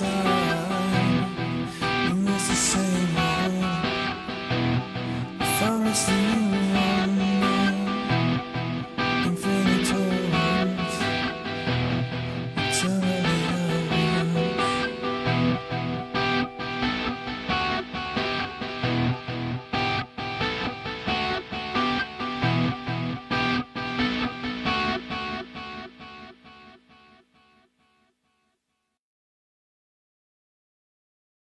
sun.